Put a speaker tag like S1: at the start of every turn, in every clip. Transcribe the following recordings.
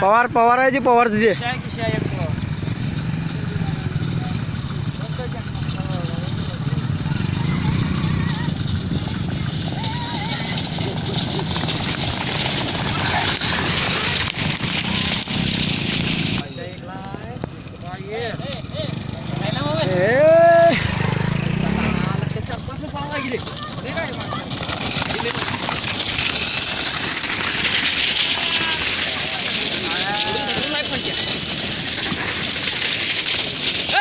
S1: पवार पवार आहे ते पवार तिथे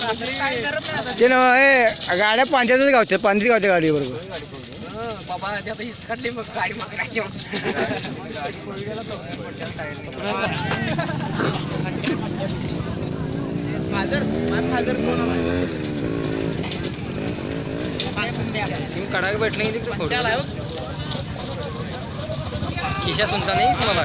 S1: ते ना ए गाड्या पांच्यातच गावते पांढरी गावते गाडी बरोबर.
S2: हं, बाबा ते आता हिस काढली मग गाडी मागायची
S3: कडाक भेटलं की तिकडे फोटो खिशा सुनता नाही मला